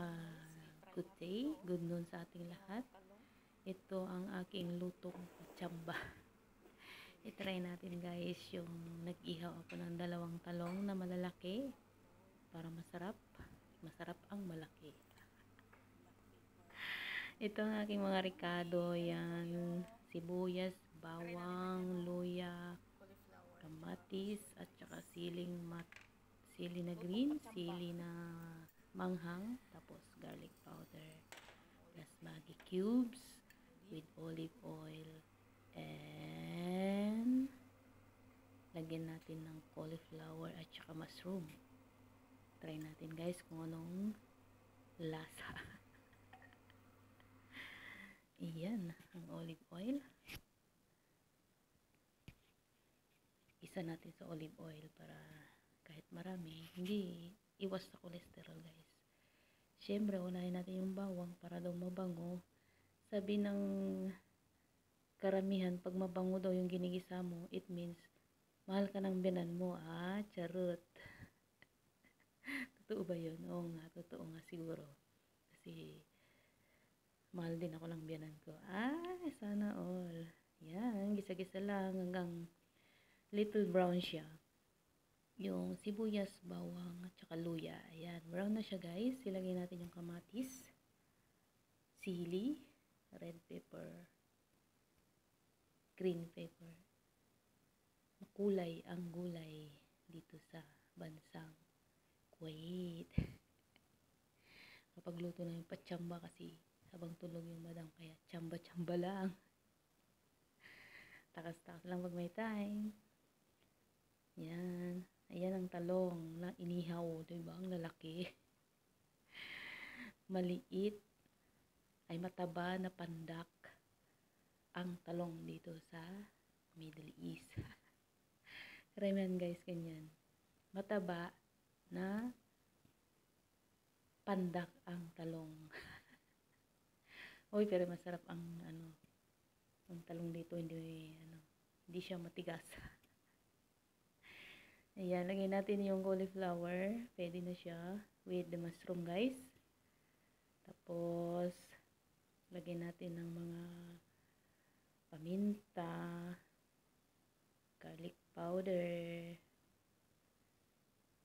uh, good day, good noon sa ating lahat. Ito ang aking lutong tsamba. I-try natin guys yung nag-ihaw ako ng dalawang talong na malalaki para masarap. Masarap ang malaki. Ito ang aking mga ricado. Yan, sibuyas, bawang, luya, kamatis, at saka siling mat sili na green, sili na manghang, tapos garlic powder, plus Maggi cubes with olive oil, and lagyan natin ng cauliflower at saka mushroom. Try natin guys kung anong lasa. Iyan, ang olive oil. Isa natin sa olive oil para kahit marami, hindi iwas sa cholesterol guys. Siyempre, unahin natin yung bawang para daw mabango. Sabi ng karamihan, pag mabango daw yung ginigisa mo, it means mahal ka ng binan mo. Ah, charot. totoo ba yun? Oo nga, totoo nga siguro. Kasi mahal din ako ng biyanan ko. Ah, sana all. Yan, gisa-gisa lang hanggang little brown siya yung sibuyas, bawang, at saka luya. Ayan, brown na siya guys. Ilagay natin yung kamatis, sili, red pepper, green pepper. Makulay ang gulay dito sa bansang Kuwait. Kapag luto na yung patsamba kasi habang tulog yung madam kaya tsamba-tsamba lang. Takas-takas lang pag may time. Yan. Talong na inihaw, 'di ba? Ang lalaki. Maliit ay mataba na pandak ang talong dito sa Middle East. Karamihan guys, ganyan. Mataba na pandak ang talong. Uy, pero masarap ang ano, ang talong dito hindi ano, hindi siya matigas. Ayan, lagay natin yung cauliflower. Pwede na siya with the mushroom, guys. Tapos, lagay natin ng mga paminta, garlic powder,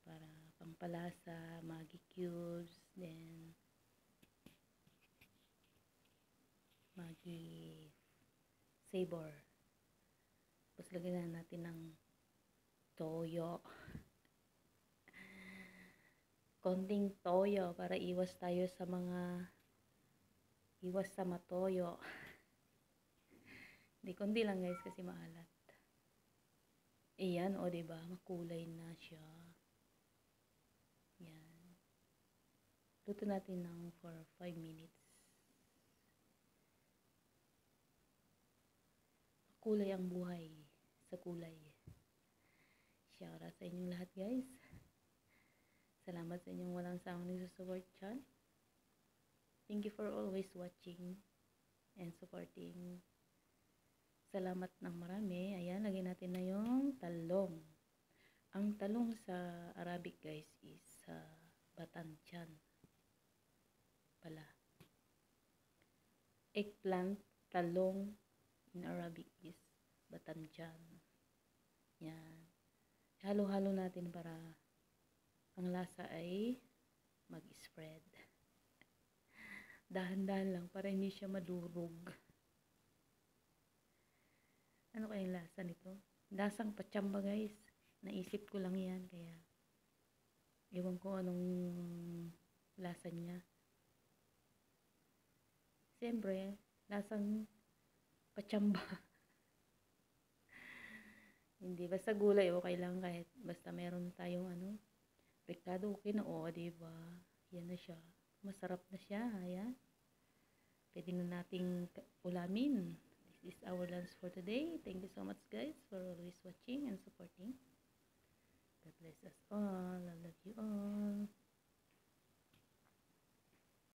para pampalasa, Maggi cubes, then Maggi sabor. Tapos lagyan na natin ng toyo. Konting toyo para iwas tayo sa mga iwas sa matoyo. Hindi, konti lang guys kasi maalat. Ayan, o diba, makulay na siya. Yan. Luto natin ng for 5 minutes. Makulay ang buhay sa kulay. Shoutout sa inyong lahat guys. Salamat sa inyong walang sawang nagsusupport chan. Thank you for always watching and supporting. Salamat ng marami. Ayan, lagyan natin na yung talong. Ang talong sa Arabic guys is uh, batanchan pala. Eggplant, talong in Arabic is batanchan. Yan halo-halo natin para ang lasa ay mag-spread. Dahan-dahan lang para hindi siya madurog. Ano kayang lasa nito? Lasang patsamba guys. Naisip ko lang yan kaya ewan ko anong lasa niya. Siyempre, lasang patsamba. Hindi, basta gulay okay lang kahit basta meron tayong ano, ricado okay na o, oh, diba? Yan na siya. Masarap na siya, ayan. Pwede na nating ulamin. This is our lunch for today. Thank you so much guys for always watching and supporting. God bless us all. I love you all.